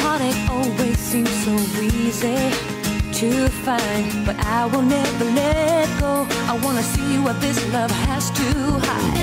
heartache always seems so easy to find, but I will never let go. I wanna see what this love has to hide.